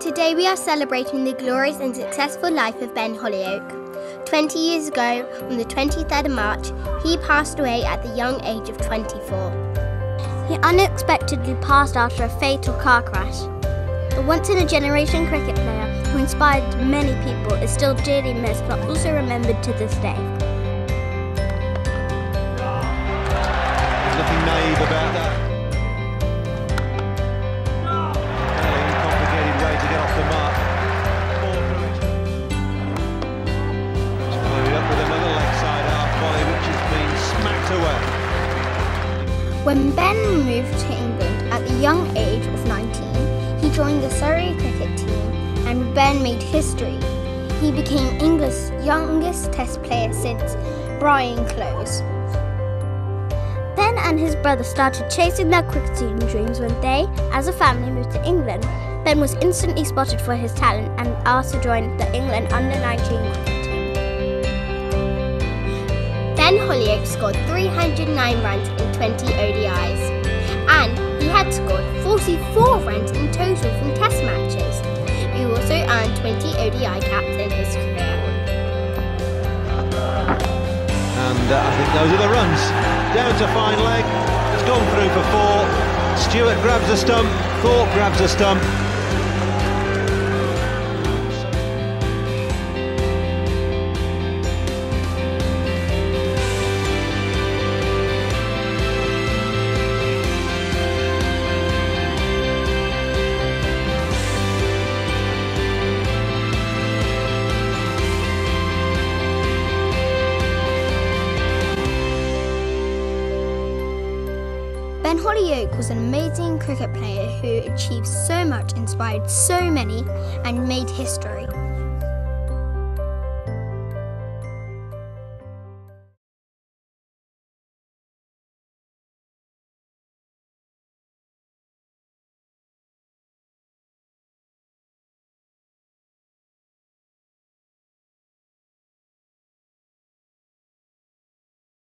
Today we are celebrating the glorious and successful life of Ben Hollioake. 20 years ago, on the 23rd of March, he passed away at the young age of 24. He unexpectedly passed after a fatal car crash. The once in a generation cricket player who inspired many people is still dearly missed but also remembered to this day. There's nothing naive about that. When Ben moved to England at the young age of 19, he joined the Surrey cricket team and Ben made history. He became England's youngest Test player since Brian Close. Ben and his brother started chasing their cricketing dreams when they, as a family, moved to England. Ben was instantly spotted for his talent and asked to join the England under 19 cricket team. Ben Hollioake scored 309 runs in 20 ODIs, and he had scored 44 runs in total from Test matches. He also earned 20 ODI caps in his career. And uh, I think those are the runs. Down to fine leg. It's gone through for four. Stewart grabs a stump. Thorpe grabs a stump. Ben Hollioake was an amazing cricket player who achieved so much, inspired so many, and made history.